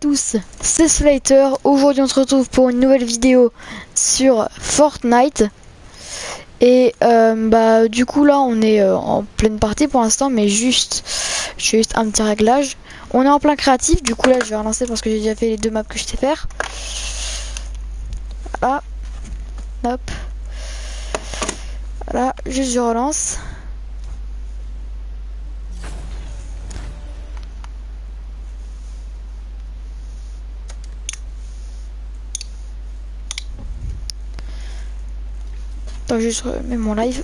tous, c'est Slater. Aujourd'hui, on se retrouve pour une nouvelle vidéo sur Fortnite. Et euh, bah du coup là, on est euh, en pleine partie pour l'instant, mais juste, juste un petit réglage. On est en plein créatif. Du coup là, je vais relancer parce que j'ai déjà fait les deux maps que je sais faire. Voilà. Hop. Voilà, juste je relance. Attends, juste remets mon live.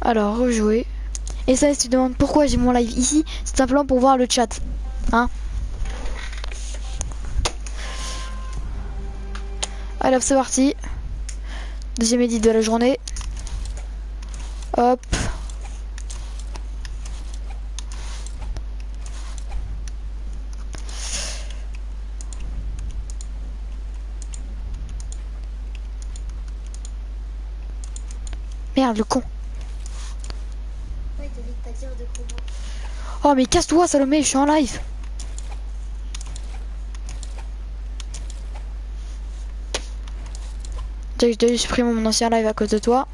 Alors, rejouer. Et ça, si tu demandes pourquoi j'ai mon live ici, c'est simplement pour voir le chat. Hein Allez, c'est parti. Deuxième édit de la journée. Hop. Merde, le con. Oh, mais casse-toi, Salomé, je suis en live. J'ai dû supprimer mon ancien live à cause de toi.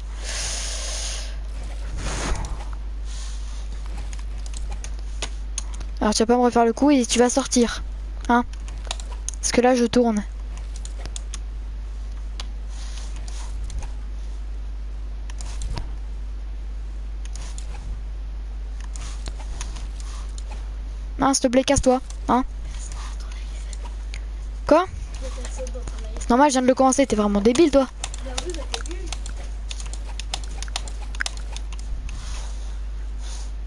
Alors tu vas pas me refaire le coup et tu vas sortir. Hein? Parce que là je tourne. S'il te plaît, casse-toi. Hein Quoi? C'est normal, je viens de le commencer. T'es vraiment débile, toi.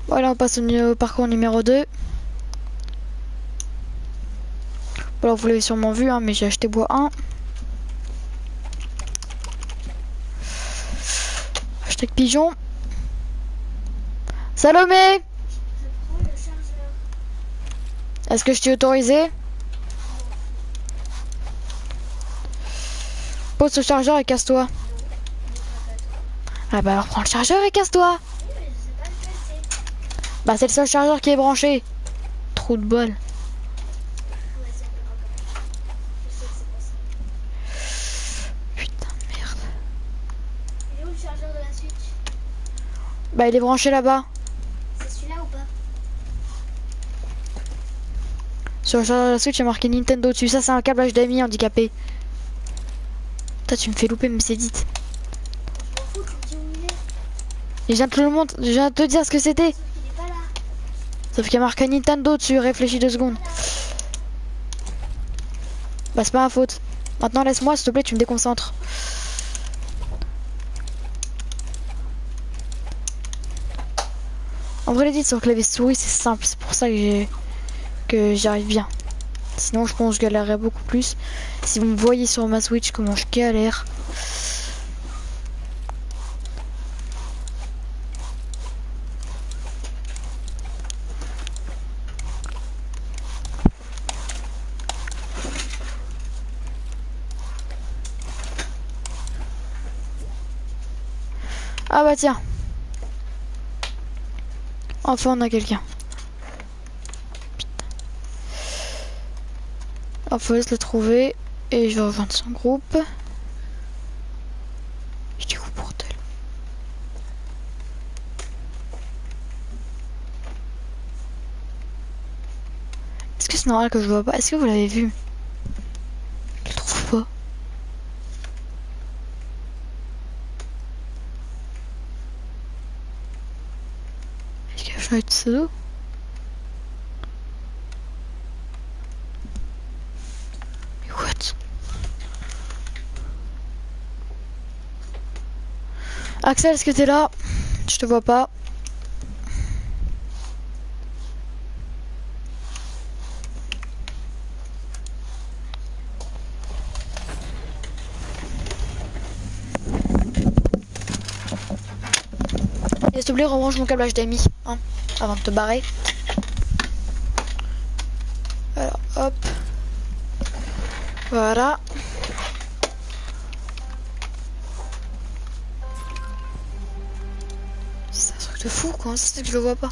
Voilà, on passe au, parcours numéro 2. Bon, vous l'avez sûrement vu, hein, mais j'ai acheté bois 1. Hashtag pigeon. Salomé Est-ce que je t'ai autorisé? Pose ce chargeur et casse-toi. Ah bah alors prends le chargeur et casse-toi. Bah c'est le seul chargeur qui est branché. Trou de bol. Putain merde. Il est où le chargeur de la Switch? Bah il est branché là-bas. C'est celui-là ou pas Sur la Switch, a marqué Nintendo dessus. Ça, c'est un câble HDMI handicapé. Toi, tu me fais louper, mais c'est est. Et je viens de te le montrer, je viens de te dire ce que c'était. Sauf qu'il y a marqué Nintendo dessus. Réfléchis deux secondes. Bah, c'est pas ma faute. Maintenant, laisse-moi, s'il te plaît, tu me déconcentres. En vrai, les dit sur clavier souris, c'est simple. C'est pour ça que j'ai que j'y arrive bien. Sinon, je pense que je galérerais beaucoup plus. Si vous me voyez sur ma Switch, comment je galère. Ah bah tiens. Enfin, on a quelqu'un. Il faut juste le trouver et je vais rejoindre son groupe. Je dis où bordel? Est-ce que c'est normal que je vois pas? Est-ce que vous l'avez vu? Je le trouve pas. Est-ce qu'il pseudo Mais what Axel, est-ce que t'es là? Je te vois pas. Et s'il te plaît, rebranche mon câble HDMI, hein, avant de te barrer. Quoi. C'est que je le vois pas.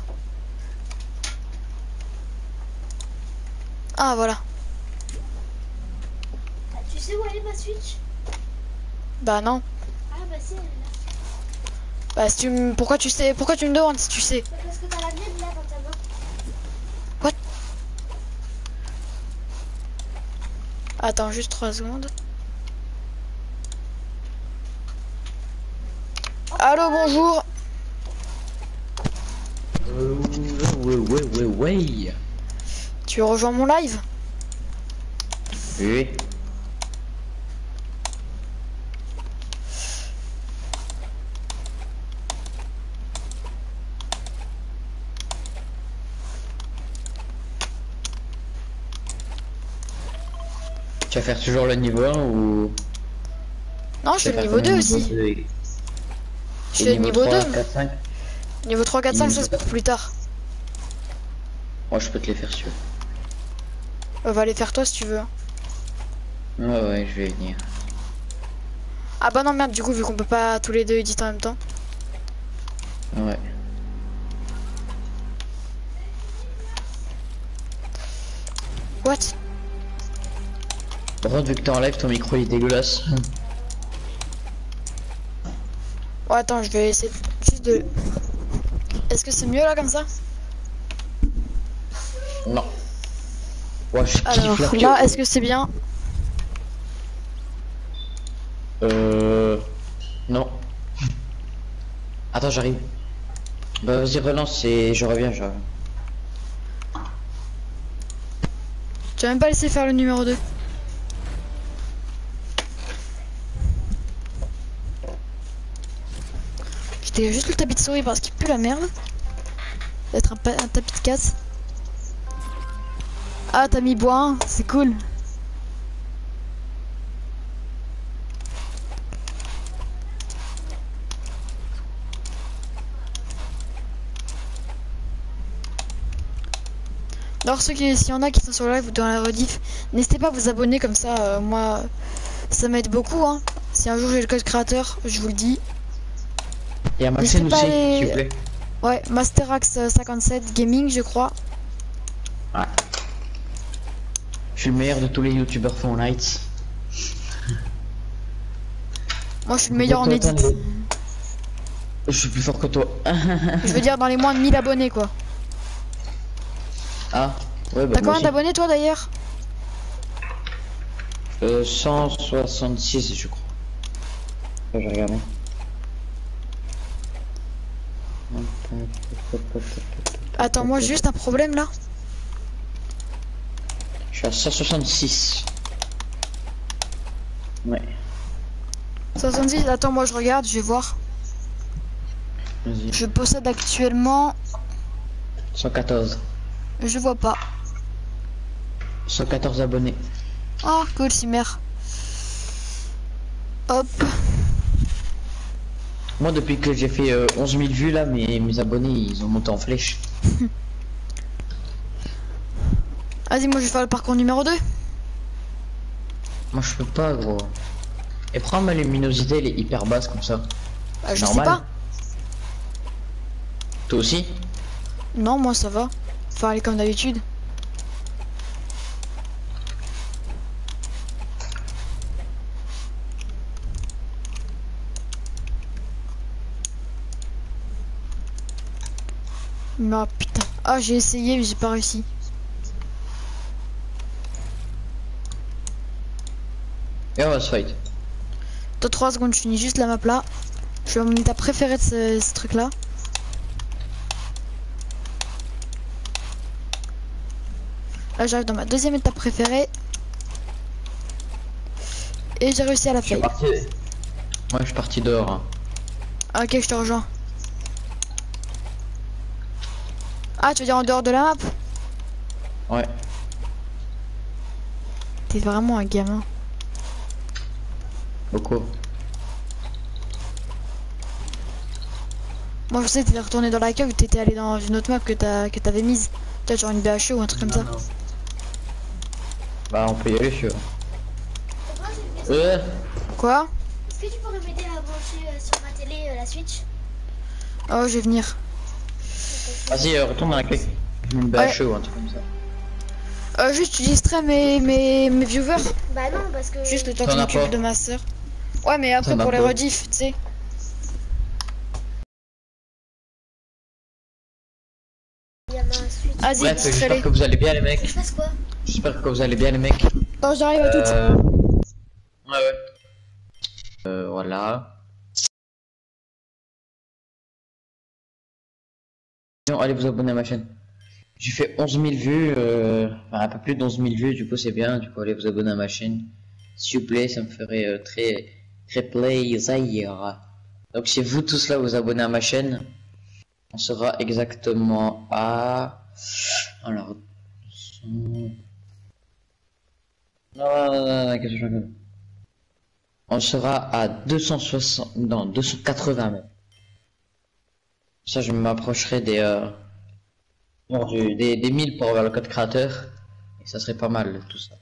Ah, voilà. Ah, tu sais où elle est ma Switch? Bah non. Ah bah si, elle est là. Bah si tu me... Pourquoi tu sais... Pourquoi tu me demandes si tu sais? Bah, Parce que t'as la mienne là dans ta main. Attends, juste 3 secondes. Allô, bonjour. Euh, ouais, ouais. Tu rejoins mon live? Oui. Tu vas faire toujours le niveau 1 ou Non, je suis le niveau 2 aussi. Je suis le niveau 2. 4, 5 Niveau 3, 4, 5, ça c'est pour plus tard. Moi je peux te les faire sûr. On va les faire toi si tu veux. hein. Ouais, ouais, je vais venir. Ah bah non, merde, du coup, vu qu'on peut pas tous les deux éditer en même temps. Ouais. What? Par contre, vu que t'es en live, ton micro il est dégueulasse. Oh, attends, je vais essayer juste de... Est-ce que c'est mieux là comme ça? Non. Ouais, je kiffe Alors la là, est-ce que c'est bien Euh... Non. Attends, j'arrive. Bah vas-y, relance et je reviens. Tu vas même pas laissé faire le numéro 2 Je dégage juste le tapis de souris parce qu'il pue la merde. Ça va être un, pa- un tapis de casse. Ah, t'as mis bois 1, c'est cool. Alors ceux qui, s'il y en a qui sont sur le live ou dans la rediff, n'hésitez pas à vous abonner comme ça, euh, moi, ça m'aide beaucoup. Hein. Si un jour j'ai le code créateur, je vous le dis. Et à ma N'hésitez chaîne pas aussi, s'il vous plaît. Ouais, Masterax euh, 57 Gaming, je crois. Ouais. Je suis le meilleur de tous les youtubeurs Fortnite. Moi, je suis le meilleur en edit. attends, Je suis plus fort que toi. Je veux dire dans les moins de 1000 abonnés, quoi. ah, ouais, bah T'as combien d'abonnés, toi, d'ailleurs Euh, 166, je crois. J'ai regardé. Attends, moi, j'ai juste un problème, là. Je suis à 166. Ouais, 66, attends, moi, je regarde, je vais voir. Je possède actuellement... 114. Je vois pas. 114 abonnés. Ah, cool, Simer. Hop. Moi, depuis que j'ai fait euh, 11 000 vues, là, mes, mes abonnés, ils ont monté en flèche. Vas-y, moi, je vais faire le parcours numéro 2. Moi, je peux pas, gros. Et prends ma luminosité, elle est hyper basse comme ça. Bah, je Normal. sais pas. Toi aussi Non, moi, ça va. Faut aller comme d'habitude. Non, putain. Ah, j'ai essayé, mais j'ai pas réussi. Et on va se fight. Dans 3 secondes, je finis juste la map là. Je vais mon état préféré de ce, ce truc là. Là, j'arrive dans ma deuxième étape préférée. Et j'ai réussi à la suis faire. parti. Moi, je suis parti dehors. hein. Ah, ok, je te rejoins. Ah, tu veux dire en dehors de la map? Ouais. T'es vraiment un gamin. Beaucoup. Moi, je sais, t'es retourné dans la cave ou t'étais allé dans une autre map que t'as- que t'avais mise. Peut-être genre une BHE ou un truc comme ça. Bah, on peut y aller, si tu veux. Euh, Quoi? Est-ce que tu pourrais m'aider à brancher euh, sur ma télé euh, la Switch? Oh, je vais venir. Vas-y, euh, retourne dans la clé. Une BHE ou un truc comme ça. Euh, juste, tu distrais mes, mes, mes viewers. Bah non, parce que. Juste le temps que je m'occupe de ma soeur. Ouais, mais après pour les pas. rediffs, tu sais. Vas-y, Bref, j'espère que vous allez bien les mecs. J'espère que vous allez bien les mecs. Attends, j'arrive à tout. Euh... Ouais ouais. Euh, voilà. Non, allez vous abonner à ma chaîne. J'ai fait 11 000 vues, euh... enfin un peu plus de 11 000 vues, du coup c'est bien, du coup allez vous abonner à ma chaîne. S'il vous plaît, ça me ferait euh, très très plaisir. Donc si vous tous là vous abonnez à ma chaîne, on sera exactement à... Alors... Non, non, non, qu'est-ce que je raconte? On sera à 260, non, 280 même. Ça, je m'approcherai des, euh, bon, des, des 1000 pour avoir le code créateur. Et ça serait pas mal, tout ça.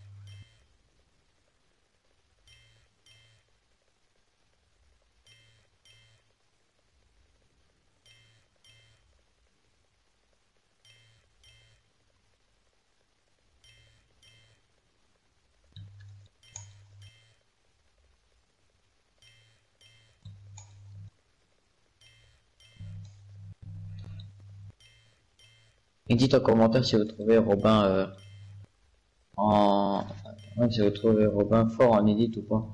Et dites en commentaire si vous trouvez Robin euh, en... si vous trouvez Robin fort en edit ou pas.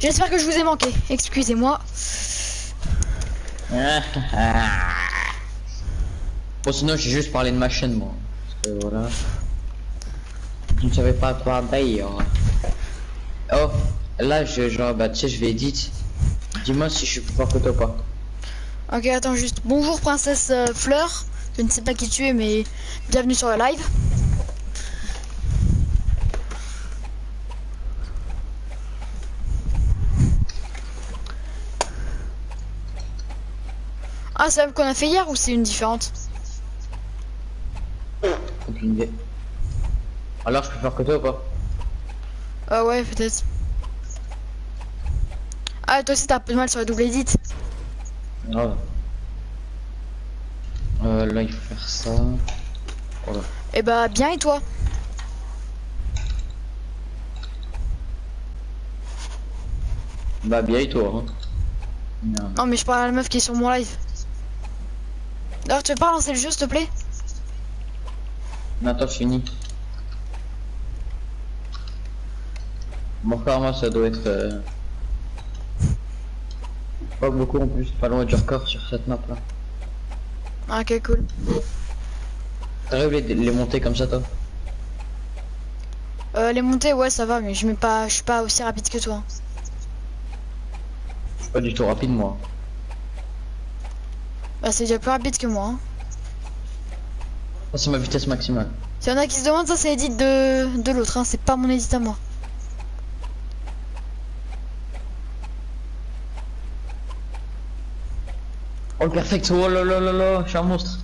J'espère que je vous ai manqué. Excusez-moi. Bon sinon j'ai juste parlé de ma chaîne moi. Parce que voilà. Je ne savais pas quoi dire. Oh, là je genre bah tu sais je vais edit. Dis-moi si je suis plus fort que toi ou pas. Ok, attends juste. Bonjour princesse euh, Fleur. Je ne sais pas qui tu es, mais bienvenue sur le live. Ah, c'est même qu'on a fait hier ou c'est une différente Aucune idée. Alors je plus fort que toi ou pas? Ah ouais, peut-être. Ah, toi aussi t'as un peu de mal sur la double edit. Non. Euh, là il faut faire ça. Voilà. Eh bah, bien et toi? Bah bien et toi hein? Non. Non, mais je parle à la meuf qui est sur mon live. D'ailleurs, tu veux pas lancer le jeu, s'il te plaît? Non, attends, je finis. Mon frère, moi, ça doit être... euh, Pas beaucoup en plus, pas loin du record sur cette map là. Ah, Ok, cool. T'arrives les, les monter comme ça toi? Euh, les montées, ouais, ça va, mais je mets pas, je suis pas aussi rapide que toi. Je suis pas du tout rapide moi. Bah c'est déjà plus rapide que moi. Hein. Oh, c'est ma vitesse maximale. S'il y en a qui se demandent, ça c'est l'édite de, de l'autre, hein. c'est pas mon édit à moi. Oh perfect, oh là là là là, je suis un monstre.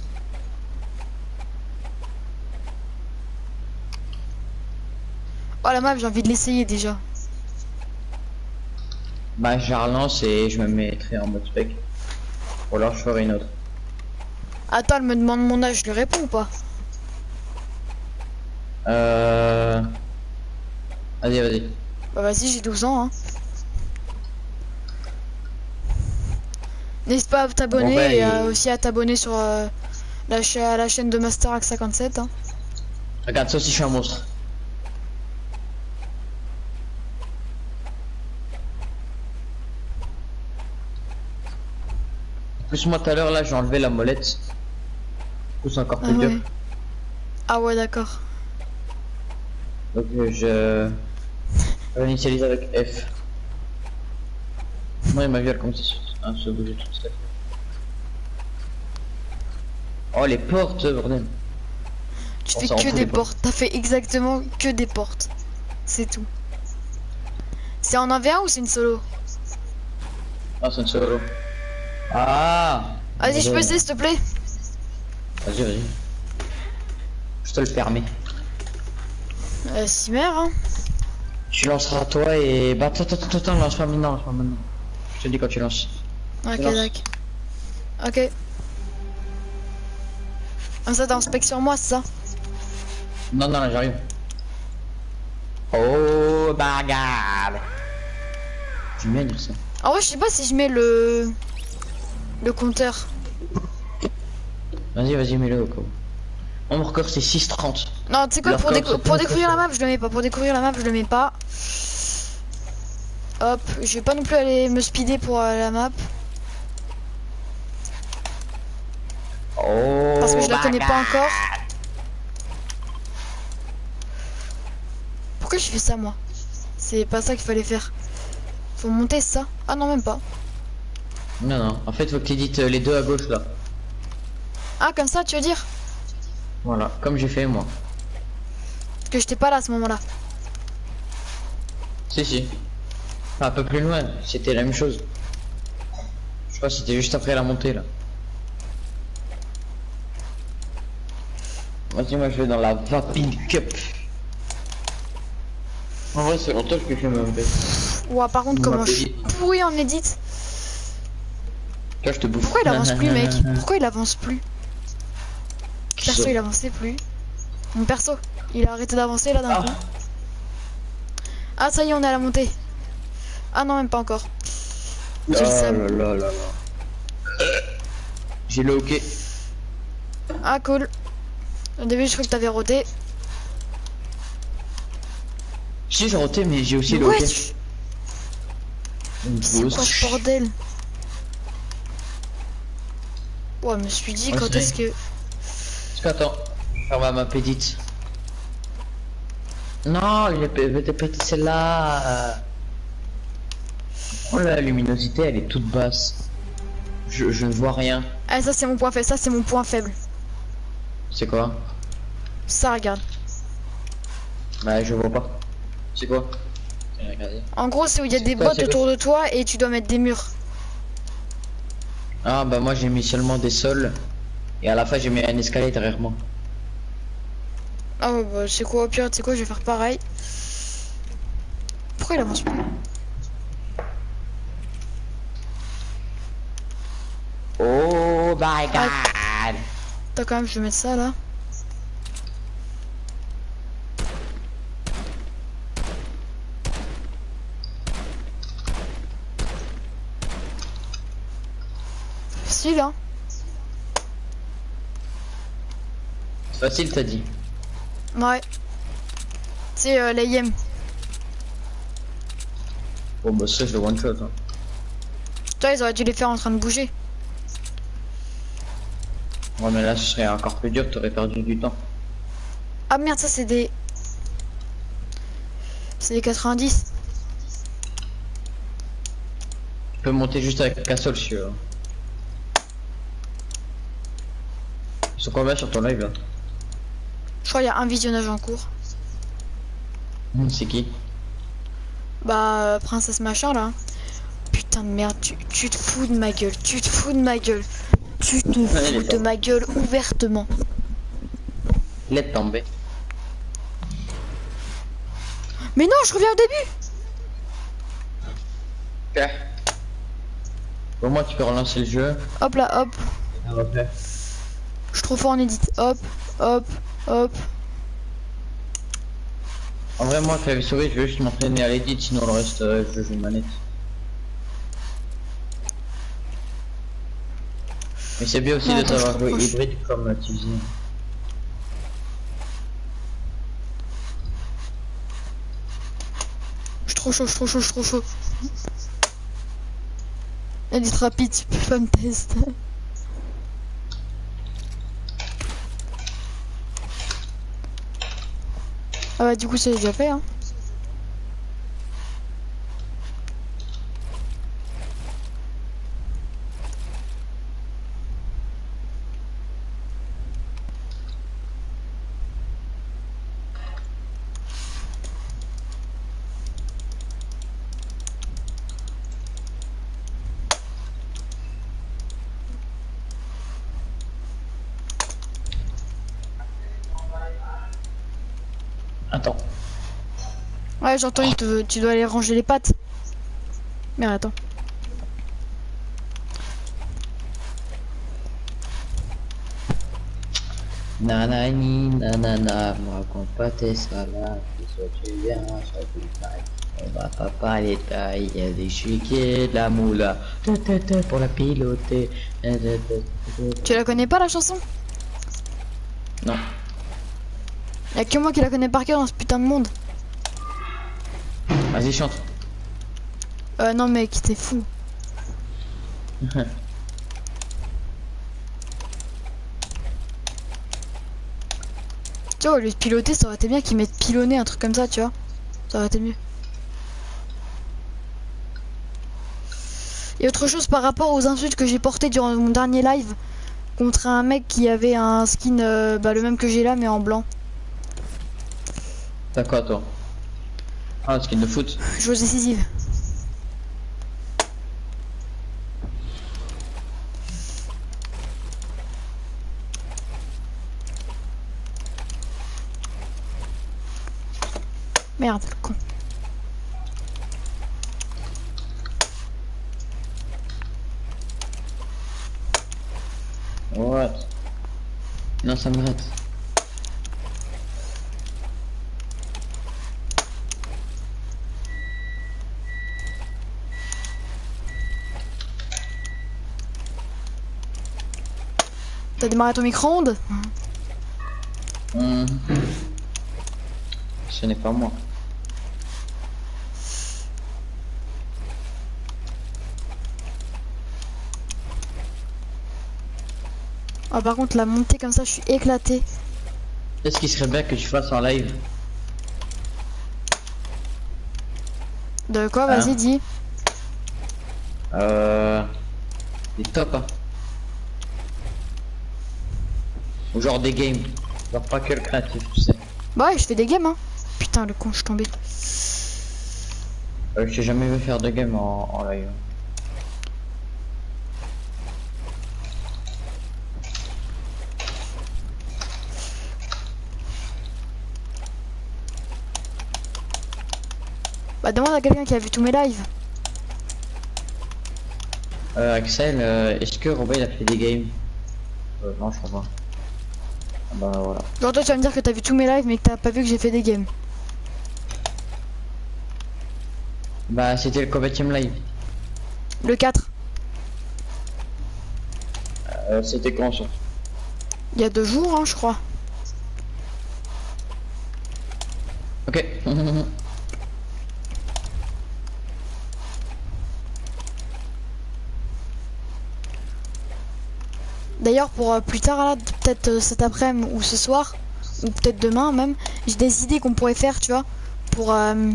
Oh la map, j'ai envie de l'essayer déjà. Bah je la relance et je me mettrai en mode spec. Ou alors je ferai une autre. Attends, elle me demande mon âge, je lui réponds ou pas Euh... Vas-y, vas-y. Bah vas-y, j'ai 12 ans. Hein. N'hésite pas à t'abonner Bon, bah, et euh, aussi à t'abonner sur euh, la, cha- la chaîne de Master 57. Hein. Regarde, ça aussi, je suis un monstre. Plus, moi, tout à l'heure, là, j'ai enlevé la molette. Du coup, c'est encore Ah plus ouais. dur. Ah ouais, d'accord. Donc, euh, je... je réinitialise avec F. Moi, il m'a vu, elle commence à se- à se bouger toute seule. Oh, les portes, bordel. Tu fais que des portes. T'as fait exactement que des portes. C'est tout. C'est en 1v1 ou c'est une solo? Ah, c'est une solo. Ah Vas-y, je peux essayer s'il te plaît Vas-y, vas-y. Je te le permets. euh, Si mère, hein. Tu lanceras toi et... Bah attends, attends, attends, lance pas maintenant, lance pas maintenant. Je te dis quand tu lances. Ok, d'accord. Ok. Comme ça, t'as un spec sur moi, c'est ça? Non, non, j'arrive. Oh, bagarre Tu dire ça. En vrai, je sais pas si je mets le. Le compteur. Vas-y, vas-y, mets-le au cas où. Mon record c'est 6.30. Non, tu sais quoi, Leur pour, corps, découvrir la map, je le mets pas. Pour découvrir la map, je le mets pas. Hop, je vais pas non plus aller me speeder pour euh, la map. Oh, Parce que je la connais pas encore. Pourquoi j'ai fait ça, moi? C'est pas ça qu'il fallait faire. Faut monter ça? Ah non, même pas. Non, non, en fait, faut que tu édites euh, les deux à gauche là. Ah, comme ça, tu veux dire? Voilà, comme j'ai fait moi. Parce que j'étais pas là à ce moment-là. Si, si. Enfin, un peu plus loin, c'était la même chose. Je crois que c'était juste après la montée là. Vas-y, moi je vais dans la Vapid Cup. En vrai, c'est longtemps que je fais même Ouah, par contre, comment je suis pourri en edit? Je te bouffe. Pourquoi il avance plus, mec Pourquoi il avance plus Perso, il avançait plus. Mon perso, il a arrêté d'avancer là d'un Ah. coup. Ah, ça y est, on est à la montée. Ah non, même pas encore. J'ai le là. J'ai le hockey. Ah, cool. Au début, je crois que t'avais roté. Si, j'ai roté, mais j'ai aussi Mais le ouais, hockey. tu- Une c'est quoi ce bordel? Ouais, je me suis dit, Ouais, quand est-ce que. Attends, je vais faire ma pédite. Non, il était pété celle-là. Oh la luminosité, elle est toute basse. Je, je ne vois rien. Ah, ça, c'est mon point faible. Ça, c'est mon point faible. C'est quoi? Ça, regarde. Bah, je vois pas. C'est quoi? Regardez. En gros, c'est où il y a des quoi, bottes autour de toi et tu dois mettre des murs. Ah, bah, moi j'ai mis seulement des sols. Et à la fin, j'ai mis un escalier derrière moi. Ah bah c'est quoi au pire, tu sais quoi, je vais faire pareil. Pourquoi il avance plus Oh my god Attends quand même, je vais mettre ça là. Facile hein Facile, t'as dit. Ouais. C'est euh. Bon, bah, ça, je le one shot. Hein. Toi, ils auraient dû les faire en train de bouger. Ouais, mais là, ce serait encore plus dur, t'aurais perdu du temps. Ah merde, ça c'est des. C'est des 90. Tu peux monter juste avec un seul si tu veux. Sont combien sur ton live là Je crois qu'il y a un visionnage en cours. Hmm, C'est qui Bah, euh, princesse machin là. Putain de merde, tu, tu te fous de ma gueule, tu te fous de ma gueule. Tu te fous de ma gueule ouvertement. Laisse tomber. Mais non, je reviens au début. Au moins, tu peux relancer le jeu. Hop là, hop. Refaire. Je suis trop fort en edit. Hop, hop, hop. En vrai, moi, clavier souris, je veux juste m'entraîner à l'édit, sinon le reste, euh, je joue une manette. Mais c'est bien aussi Non, de attends, savoir jouer hybride comme euh, tu faisais. Je suis trop chaud, je suis trop chaud, je suis trop chaud. Edit rapide, tu peux pas me tester. Ah bah du coup c'est déjà fait hein. Attends. Ouais j'entends, il te- tu dois aller ranger les pattes. Merde attends. Nanani, nanana, me raconte pas tes salades, soit tu viens, soit tu tailles. On va pas parler taille, il y a des chiquets, de la moula, pour la piloter. Tu la connais pas la chanson? Non, Y'a que moi qui la connais par cœur dans ce putain de monde. vas-y chante. Euh non mec, t'es fou. Tu vois, au lieu de piloter, ça aurait été bien qu'ils mettent pilonner, un truc comme ça, tu vois. Ça aurait été mieux. Et autre chose par rapport aux insultes que j'ai portées durant mon dernier live contre un mec qui avait un skin euh, bah, le même que j'ai là mais en blanc. T'as quoi toi Ah, skin de foot. Joueuse décisive. Merde, le con. What Non, ça me T'as démarré ton micro-ondes Hum. Ce n'est pas moi. Ah par contre la montée comme ça je suis éclaté. Qu'est-ce qui serait bien que tu fasses en live? De quoi Hein? Vas-y dis. Euh. Des top, hein. Ou genre des games. Genre pas que le créatif, tu sais. Bah ouais je fais des games hein. Putain le con je suis tombé. Euh, je t'ai jamais vu faire de game en, en live. Bah demande à quelqu'un qui a vu tous mes lives. Euh, Axel, euh, est-ce que Robin a fait des games? Euh, Non, je crois pas. Ah bah voilà. Genre toi tu vas me dire que t'as vu tous mes lives mais que t'as pas vu que j'ai fait des games. Bah c'était le combattième live. Le 4. Euh, c'était quand ça? Il y a deux jours hein je crois. Ok. D'ailleurs pour euh, plus tard là, peut-être euh, cet après-midi ou ce soir, ou peut-être demain même, j'ai des idées qu'on pourrait faire tu vois. Pour euh,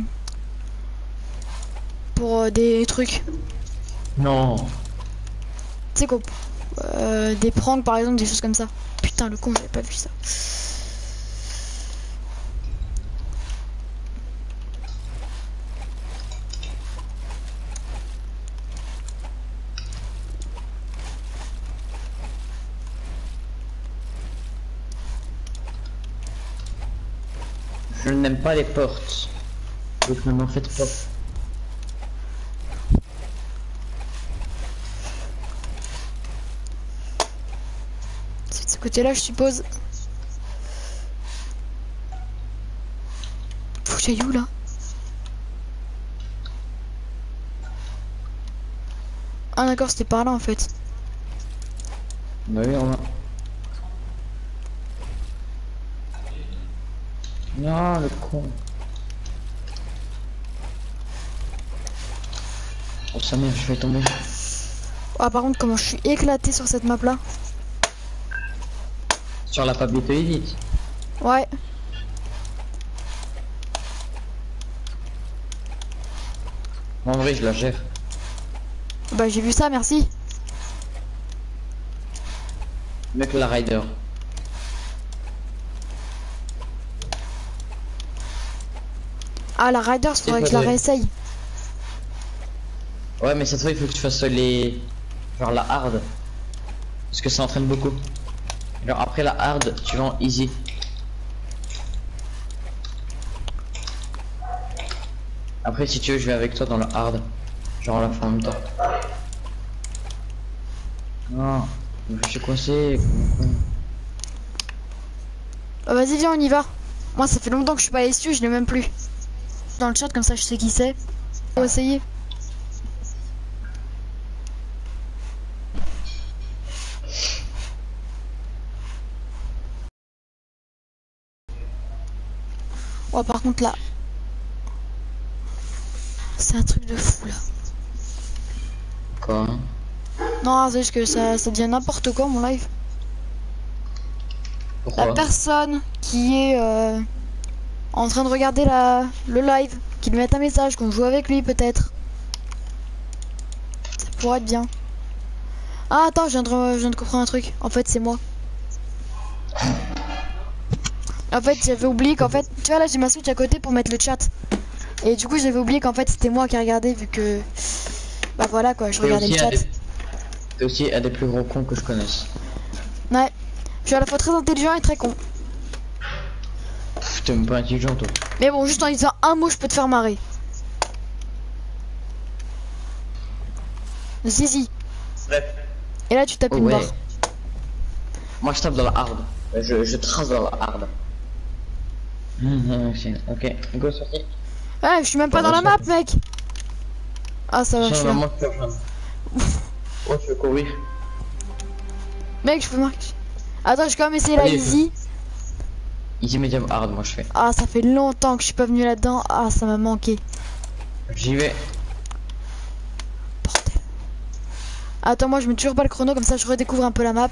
pour euh, des trucs. non. Tu sais quoi euh, Des pranks par exemple, des choses comme ça. Putain le con j'avais pas vu ça. Je n'aime pas les portes. Donc ne m'en faites pas. C'est de ce côté-là, je suppose. Faut que j'aille où là? Ah d'accord, c'était par là en fait. Bah oui, on va. Non, le con. Oh sa mère, je vais tomber. Ah par contre, comment je suis éclaté sur cette map là. Sur la vite. Ouais. En vrai, je la gère. Bah j'ai vu ça, merci. Mec, la rider. Ah la Riders, faudrait que je la réessaye. Ouais, mais cette fois, il faut que tu fasses les. Genre la hard. Parce que ça entraîne beaucoup. Genre après la hard, tu vas en easy. Après, si tu veux, je vais avec toi dans la hard. Genre on la fait en même temps. Non, je suis coincé. Bah vas-y viens on y va. Moi ça fait longtemps que je suis pas allé dessus, je l'ai même plus. Dans le chat comme ça je sais qui c'est. Faut essayer. Oh par contre là. C'est un truc de fou là. Quoi? Non c'est juste que ça, ça devient n'importe quoi mon live. La personne qui est euh, en train de regarder la, le live, qui lui mette un message, qu'on joue avec lui peut-être. Ça pourrait être bien. Ah attends, je viens, de, re- je viens de comprendre un truc. En fait, c'est moi. En fait, j'avais oublié qu'en fait, tu vois là, j'ai ma switch à côté pour mettre le chat. Et du coup, j'avais oublié qu'en fait, c'était moi qui regardais vu que bah voilà quoi, je regardais le chat. des... aussi un des plus gros cons que je connaisse. Ouais. Je suis à la fois très intelligent et très con. Pff, T'es même pas intelligent toi. Mais bon, juste en disant un mot, je peux te faire marrer. Zizi. Bref. Et là, tu tapes une ouais. barre. Moi je tape dans la hard. Euh, Je, je trace dans la hard. C'est- ok, go sorti. Ouais, je suis même pas dans la map, mec. Ah, ça va, je suis là. moi je. Oh, vais courir. Mec, je peux marquer. Attends, je vais quand même essayer la easy. Easy medium hard, moi je fais. Ah, ça fait longtemps que je suis pas venu là-dedans. Ah, ça m'a manqué. J'y vais. Bordel. Attends, moi, je mets toujours pas le chrono, comme ça, je redécouvre un peu la map.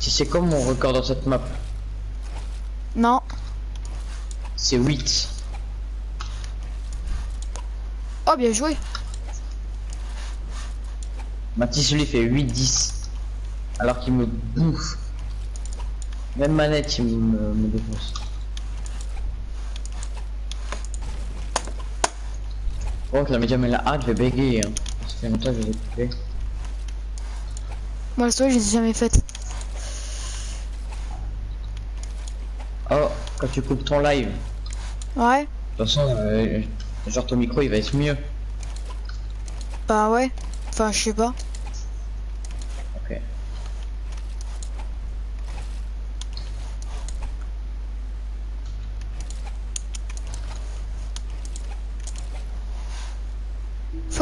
Si c'est comme mon record dans cette map, Non. c'est 8. Oh, bien joué. Mathis lui fait 8-10. Alors qu'il me bouffe. Même manette, il me, me défonce. Oh, que la médium et la hard, je vais bégayer. Hein. Ça fait longtemps que je les ai coupés. Moi, la story, je les ai jamais faite. Oh, quand tu coupes ton live, de Ouais. toute façon, euh, genre ton micro il va être mieux. Bah, ouais. Enfin, je sais pas.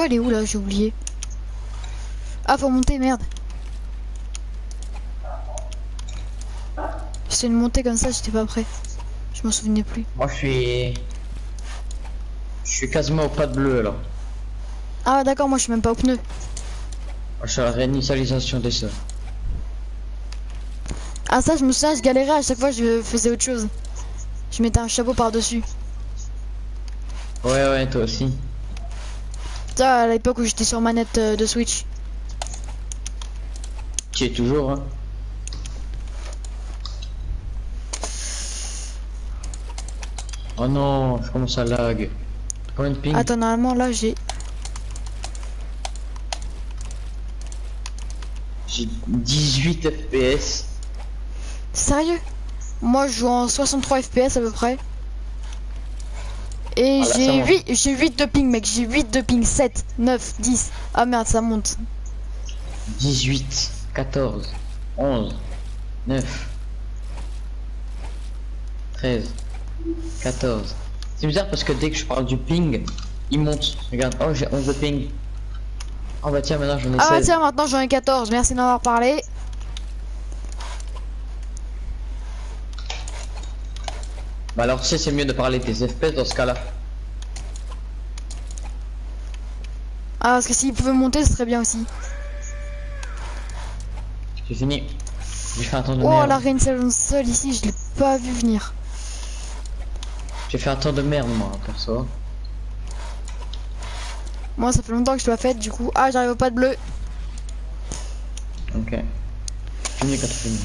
Faut aller où là? J'ai oublié. Ah, faut monter, merde. C'est une montée comme ça, j'étais pas prêt. Je m'en souvenais plus. Moi je suis. Je suis quasiment au pas de bleu alors. Ah, d'accord, moi je suis même pas au pneu. Moi, Je suis à la réinitialisation des sœurs. Ah, ça, je me souviens, je galérais à chaque fois, je faisais autre chose. Je mettais un chapeau par-dessus. Ouais, ouais, toi aussi. Ça, à l'époque où j'étais sur manette euh, de Switch. Tu es toujours, hein. Oh non, je commence à lag. Combien de ping Attends, normalement, là, j'ai. J'ai 18 FPS. Sérieux? Moi, je joue en 63 FPS à peu près. Et j'ai monte. 8, j'ai 8 de ping, mec. J'ai 8 de ping. 7, 9, 10. Ah merde, ça monte. 18, 14, 11, 9, 13, 14. C'est bizarre parce que dès que je parle du ping, il monte. Regarde, oh j'ai 11 de ping. Oh bah tiens, maintenant j'en ai Ah bah 16. tiens, maintenant j'en ai 14. Merci d'en avoir parlé. Bah alors tu sais, c'est mieux de parler des FPS dans ce cas-là. Ah, parce que s'il pouvait monter, ce serait bien aussi. J'ai fini. J'ai fait un temps de Oh, merde. la reine seule ici, je l'ai pas vu venir. J'ai fait un temps de merde moi, perso. Moi, ça fait longtemps que je l'ai pas faite, du coup. Ah, j'arrive au pas de bleu. Ok. Fini quand tu finis.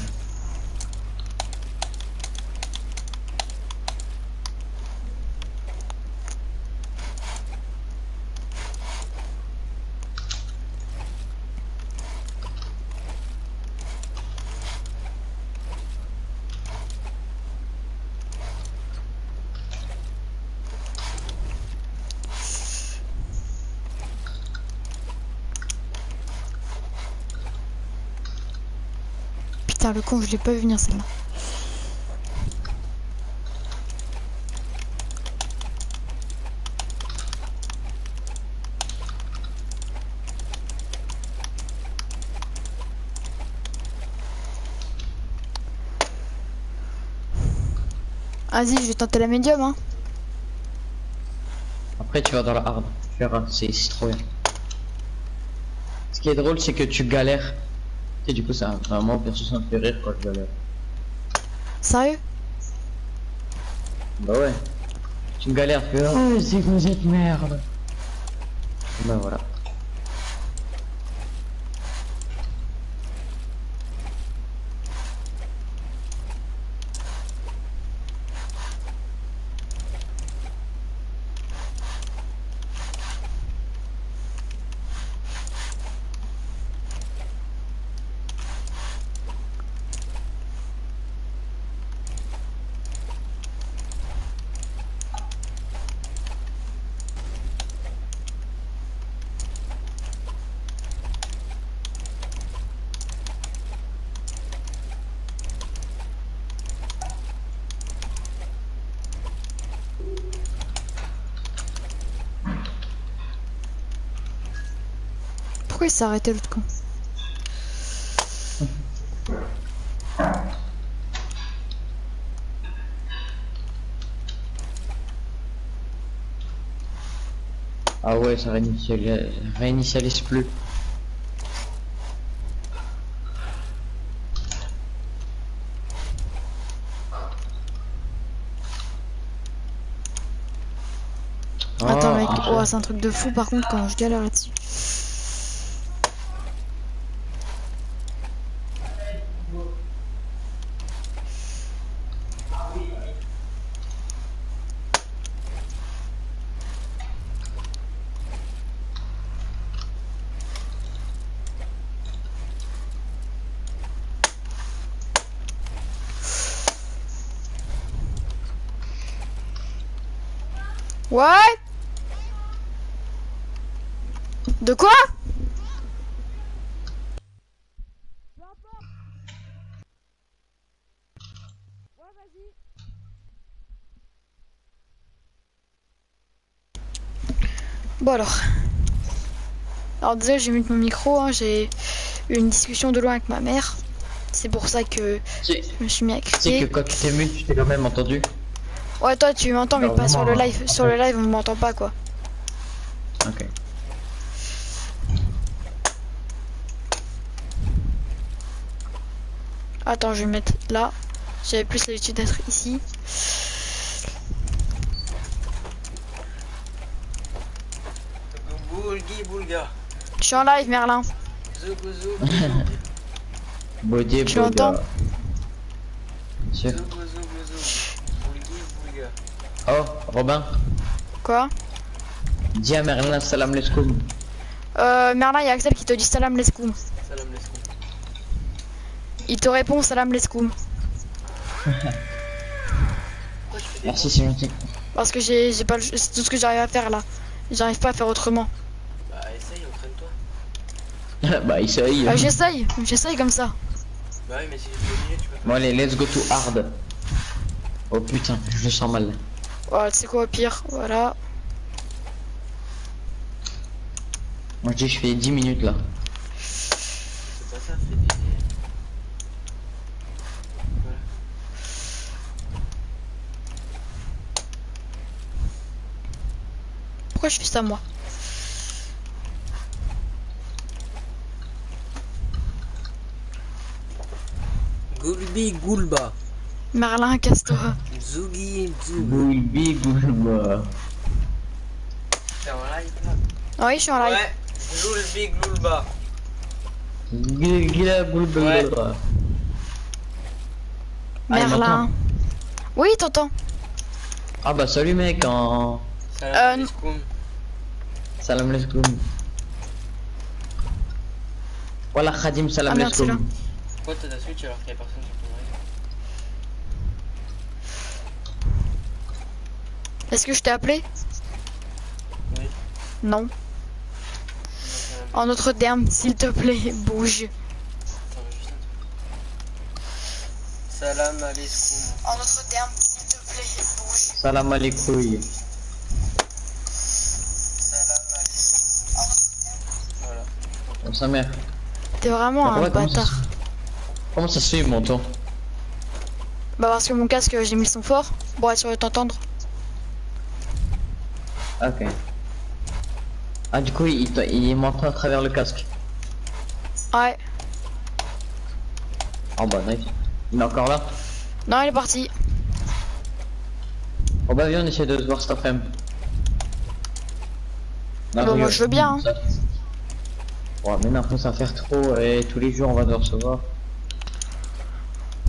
Putain, le con, je l'ai pas vu venir celle-là. Vas-y, je vais tenter la médium, hein. Après tu vas dans la hard. Tu verras, c'est c'est trop bien. Ce qui est drôle c'est que tu galères. Et du coup ça, moi perso ça me fait rire quand je galère. Sérieux? Bah ouais. Tu galères, tu fais oh c'est que vous êtes merde. Bah voilà. Pourquoi il s'est arrêté l'autre con Ah ouais, ça réinitialise, réinitialise plus. Attends, Oh, mec, ah, oh, c'est un truc de fou par contre quand je galère là-dessus. Ouais De quoi Bon alors. Alors déjà j'ai mis mon micro, hein, j'ai eu une discussion de loin avec ma mère. C'est pour ça que je me suis mis à crier. que quand tu t'es mute, tu t'es quand même entendu. Ouais toi tu m'entends mais pas sur le live. Sur le live on m'entend pas quoi. Ok. Attends, je vais me mettre là. J'avais plus l'habitude d'être ici. Je suis en live, Merlin. Tu Boulga. Oh, Robin, Quoi? Dis à Merlin salam lescoum. euh, Merlin, il y a Axel qui te dit salam leskoum. Salam. Il te répond salam lescoum. Merci, c'est gentil. Parce que j'ai pas le... C'est tout ce que j'arrive à faire là. J'arrive pas à faire autrement. Bah, essaye, entraîne-toi. bah, essaye. Ah, j'essaye, j'essaye comme ça. Bah, oui, mais si je tu peux... Bon, allez, let's go to hard. Oh putain, je me sens mal. Ouais, tu sais quoi, pire, voilà. Moi, je fais 10 minutes là. C'est pas ça, fait 10 Pourquoi je fais ça moi Goulbi Goulba. Merlin, casse-toi. Zugi Zug. Goulbi, goulba. T'es en live là Oui, je suis en live. Ouais. Goulbi Goulba. Gila, goulba. Ouais. Ah, Merlin. Oui, t'entends. Ah bah, salut mec, en. Euh, Salam alaikum. Voilà, Khadim, salam Ah, alaikum. Pourquoi t'as ta Switch alors qu'il y a personne sur ton Est-ce que je t'ai appelé Oui. Non. En d'autres termes, s'il te plaît, bouge. Salam alaikum. En d'autres termes, s'il te plaît, bouge. Salam alaikum. Comme sa mère. T'es vraiment Bah, un bâtard. Comment ça se fait, mon temps Bah parce que mon casque, j'ai mis le son fort pour être sûr de t'entendre. Ok. Ah, du coup, il, il m'entend à travers le casque. Ouais. Oh bah, nice. Il est encore là Non, il est parti. Oh bah, viens, on essaie de se voir cet après-midi. Non, Bah, moi, je veux bien, hein. Ouais, mais non, après, ça va faire trop et tous les jours, on va devoir se voir.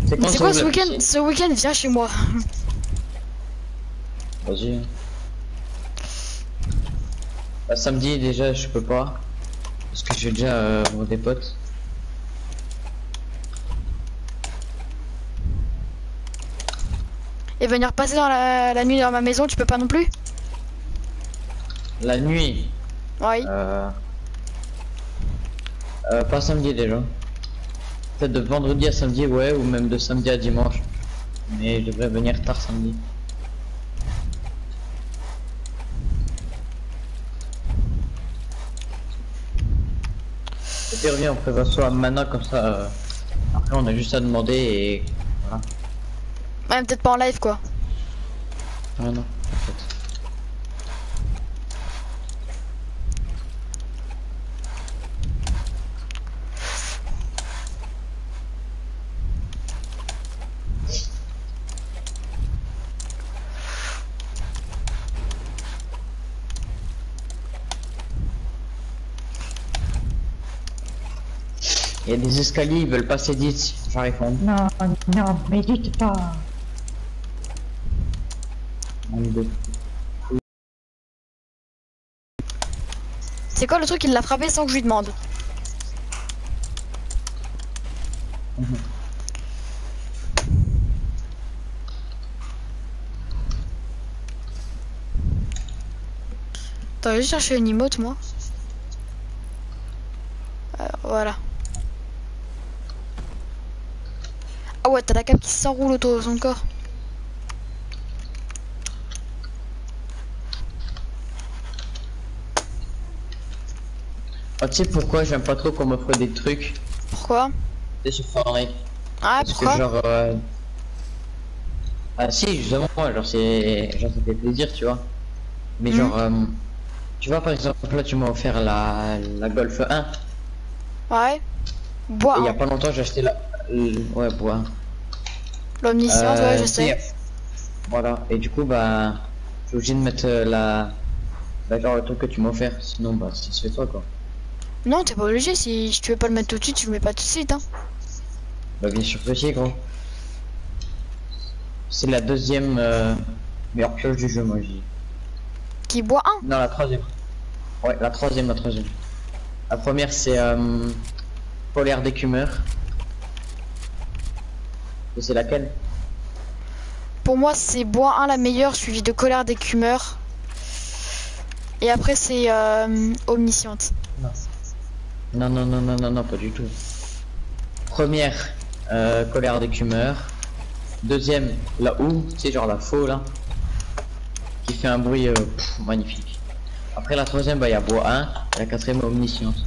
Mais quand c'est quoi ce week-end? Ce week-end, viens chez moi. Vas-y. Bah, samedi, déjà, je peux pas. Parce que je vais déjà euh, des potes. Et venir passer dans la, la nuit dans ma maison, tu peux pas non plus? La nuit, Oui. euh... euh, pas samedi déjà. Peut-être de vendredi à samedi, ouais, ou même de samedi à dimanche. Mais je devrais venir tard samedi. Et puis reviens, on prévoit soit maintenant comme ça. euh, Après, on a juste à demander et voilà. Ouais, peut-être pas en live quoi. Ah non, en fait. Y a des escaliers, ils veulent passer d'ici. J'arrive en non, non, mais dites pas. C'est quoi le truc qui l'a frappé sans que je lui demande T'as juste cherché une emote moi? Alors voilà. Ouais, t'as la cape qui s'enroule autour de son corps. Ah, tu sais pourquoi j'aime pas trop qu'on m'offre des trucs? Pourquoi? C'est sur Fortnite. Ah Parce que pourquoi? genre. euh, Ah si, justement, genre c'est. Genre ça fait plaisir, tu vois. Mais Mhm. genre. euh, Tu vois, par exemple, là tu m'as offert la, la Golf 1. Ouais. Bois. Il y a pas longtemps j'ai acheté la. Ouais, bois. L'omniscience, Euh, ouais, je sais. Voilà. Et du coup, bah. Je suis obligé de mettre euh, la. Bah, genre le truc que tu m'as offert. Sinon, bah, ça se fait toi quoi. Non, t'es pas obligé. Si tu veux pas le mettre tout de suite, tu le mets pas tout de suite. Hein. Bah bien sûr que si gros. C'est la deuxième euh, meilleure pioche du jeu moi je dis. Qui boit un? Non la troisième. Ouais la troisième la troisième. La première c'est euh, polaire d'écumeur. Et c'est laquelle? Pour moi, c'est bois 1 la meilleure, suivi de colère d'écumeur. Et après, c'est euh, omnisciente. Non, non, non, non, non, non, pas du tout. Première, euh, colère d'écumeur. Deuxième, la houe, tu sais, genre la faux là. Qui fait un bruit euh, pff, magnifique. Après la troisième, bah il y a bois 1. Et la quatrième, omniscience.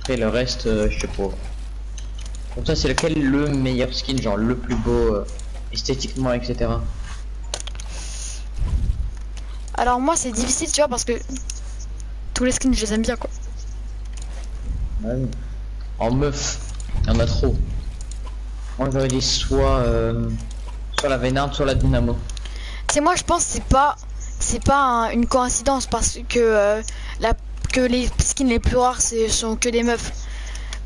Après le reste, je sais pas. Ça, c'est lequel le meilleur skin, genre le plus beau euh, esthétiquement, etc. Alors moi, c'est difficile, tu vois, parce que tous les skins, je les aime bien, quoi. Ouais. En meuf, il y en a trop. Moi j'aurais dit soit, euh, soit la Vénarde, soit la Dynamo. C'est moi, je pense, c'est pas, c'est pas un- une coïncidence parce que euh, la, que les skins les plus rares, c'est sont que des meufs.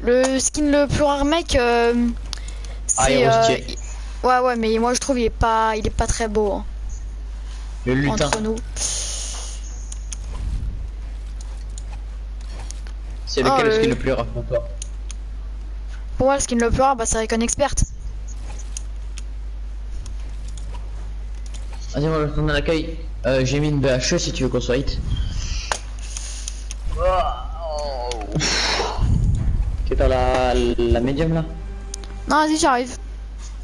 Le skin le plus rare, mec, euh, c'est, Aérostier. il- ouais, ouais, mais moi je trouve il est pas, il est pas très beau hein, Le lutin. entre nous. C'est Ah, lequel le le- skin le plus rare pour toi Pour moi, le skin le plus rare, bah, c'est avec un expert. Vas-y, moi je tourne à l'accueil. Euh, J'ai mis une BHE si tu veux qu'on soit hit. T'es dans la, la médium là? Non, vas-y, j'arrive.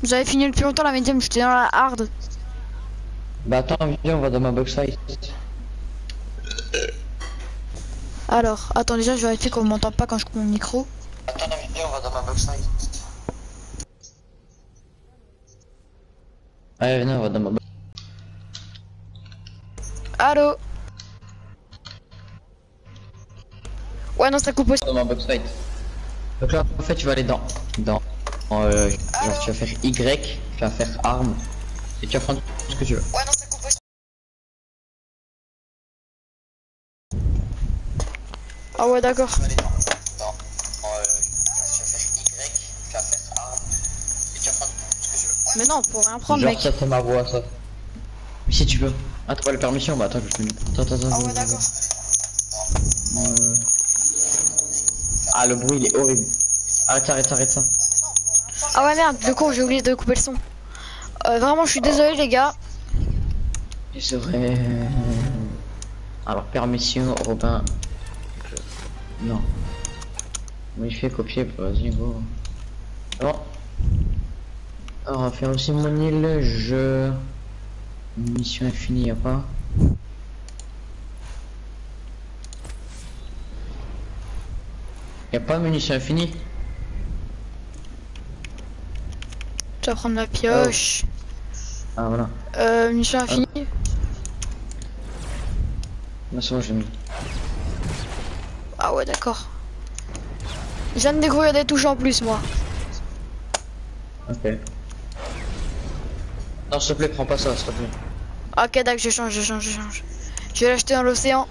J'avais fini depuis longtemps la médium, j'étais dans la hard. Bah attends, viens, on va dans ma box fight. Alors, attends, déjà, je vérifie qu'on m'entend pas quand je coupe mon micro. Attends, viens, on va dans ma box fight. Ouais, viens, on va dans ma box. Allô? Ouais, non, ça coupe aussi. dans ma box. Donc là, en fait, tu vas aller dans. dans. dans, euh, genre, tu vas faire Y, tu vas faire arme, et tu vas prendre ce que tu veux. Ouais, non, ça coupe aussi. Ah ouais, d'accord. Tu vas aller dans. dans. tu vas faire Y, tu vas faire arme, et tu vas prendre ce que tu veux. Mais non, pour rien prendre, Genre, mec. ça, c'est ma voix, ça. Mais si tu veux. Ah, t'as pas la permission? Bah, attends, je te Attends, attends, attends. Ah ouais, d'accord. Euh, Ah, le bruit, il est horrible. Arrête, arrête, arrête ça. Ah ouais, merde, du coup, j'ai oublié de couper le son. Euh, vraiment, je suis désolé, les gars. Vrai. Alors, permission, Robin. Non. Oui, je fais copier, vas-y, go. Bon. Alors, on va faire aussi mon île, je. Mission infinie, y'a pas. Y'a pas munition infinie Tu vas prendre la pioche. Ah, voilà. Euh, mission infinie. Là, c'est bon, j'ai mis. Ah ouais, d'accord. Je viens de découvrir des touches en plus, moi. Ok. Non, s'il te plaît, prends pas ça, s'il te plaît. Ok, d'accord, je change, je change, je change. Je vais l'acheter dans l'océan.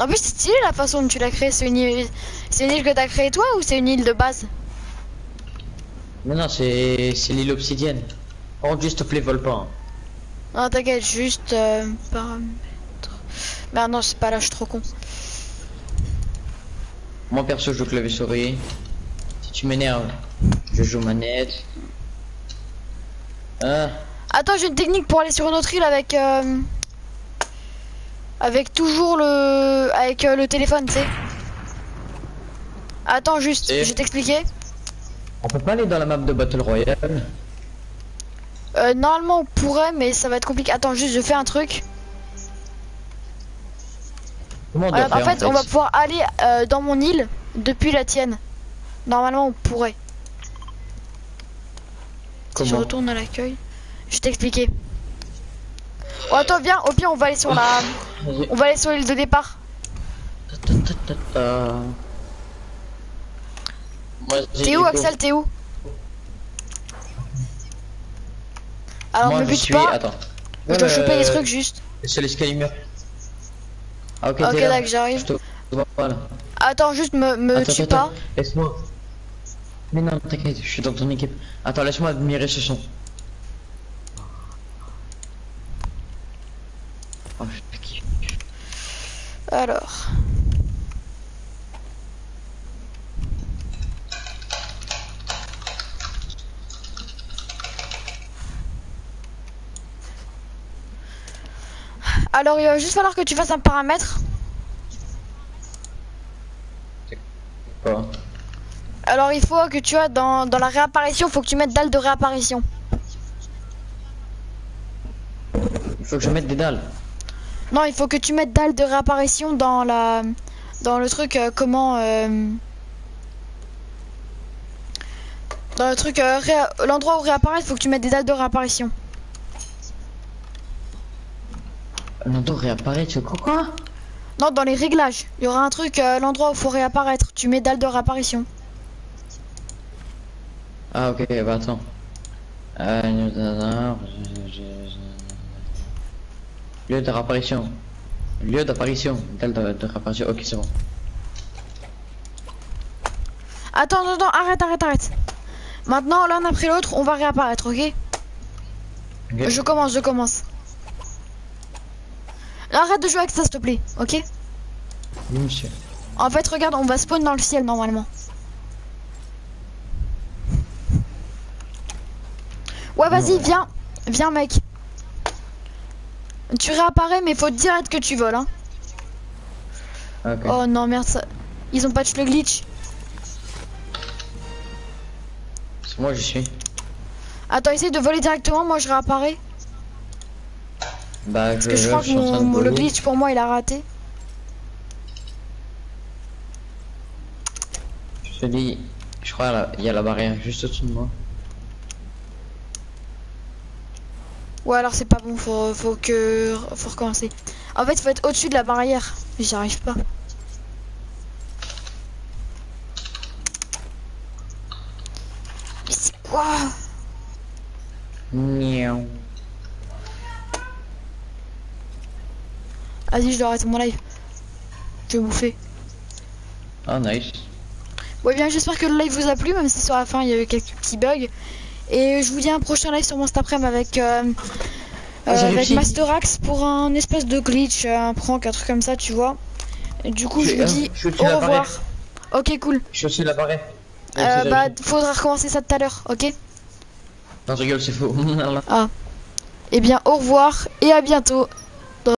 En plus, c'est stylé la façon dont tu l'as créé. C'est une île, c'est une île que t'as créée toi ou c'est une île de base? Mais non, c'est l'île obsidienne. Contre, juste, te plaît, vole pas. hein. Non, t'inquiète, juste euh, paramètres. Merde, non, c'est pas là, je suis trop con. Moi, perso, je joue clavier souris. Si tu m'énerves, je joue manette. Ah, Attends, j'ai une technique pour aller sur une autre île avec. euh, avec toujours le. avec euh, le téléphone, tu sais. Attends, juste, Et je vais t'expliquer. on peut pas aller dans la map de Battle Royale Euh, normalement, on pourrait, mais ça va être compliqué. Attends, juste, je fais un truc. Comment on doit Regarde, en fait, on va pouvoir aller euh, dans mon île depuis la tienne. Normalement, on pourrait. Si je retourne à l'accueil, je vais t'expliquer. Oh, attends, viens, au pire, on va aller sur la. On va aller sur l'île de départ. T'es où. Axel T'es où Alors, Moi, me je bute suis... pas. Attends. Je dois choper les trucs juste. C'est l'escalier. Ah, ok, là. d'accord, j'arrive. Te. Attends, juste me, me Attends, tue attends, pas. Laisse-moi. Mais non, t'inquiète, je suis dans ton équipe. Attends, laisse-moi admirer ce son. Oh, je kiffe. Alors. Alors il va juste falloir que tu fasses un paramètre. Quoi? Alors il faut que tu as dans, dans la réapparition, faut que tu mettes dalle de réapparition. Il faut que je mette des dalles. Non, il faut que tu mettes dalle de réapparition dans la dans le truc euh, comment euh, dans le truc euh, réa- l'endroit où réapparaît, il faut que tu mettes des dalles de réapparition. L'endroit réapparaît, tu crois quoi Non, dans les réglages, il y aura un truc euh, l'endroit où faut réapparaître, tu mets dalle de réapparition. Ah ok, bah attends. Euh, Lieu de réapparition. Lieu d'apparition. Dalle de, réapparition. Ok, c'est bon. Attends, attends, attends, arrête, arrête, arrête. Maintenant, l'un après l'autre, on va réapparaître, ok? Je commence, je commence. Arrête de jouer avec ça, s'il te plaît, ok? Oui, monsieur. En fait, regarde, on va spawn dans le ciel normalement. Ouais, vas-y, viens. Viens, mec. Tu réapparais, mais faut direct que tu voles, hein. Ok. Oh non, merde, ça... Ils ont patch le glitch. C'est moi, je suis. Attends, essaye de voler directement, moi je réapparais. Bah, Parce que je crois que mon, le glitch pour moi il a raté. Je te dis, je crois il y a la barrière juste au-dessus de moi. Ouais, alors c'est pas bon, faut, faut que. Faut recommencer. En fait, faut être au-dessus de la barrière. J'y arrive pas. Mais c'est quoi? Miaou. Vas-y, je dois arrêter mon live. Je vais bouffer. Ah, nice. Ouais, bien, j'espère que le live vous a plu, même si sur la fin il y a eu quelques petits bugs. Et je vous dis un prochain live sur mon cet après-midi avec, euh, euh, Ah, j'ai avec. Masterax pour un espèce de glitch, euh, un prank, un truc comme ça, tu vois. Et du coup, je Je- vous euh, dis je au revoir. Ok, cool. Je suis la barrière. Euh, bah, faudra recommencer ça tout à l'heure, ok Non, je rigole, c'est faux. Eh bien, au revoir et à bientôt.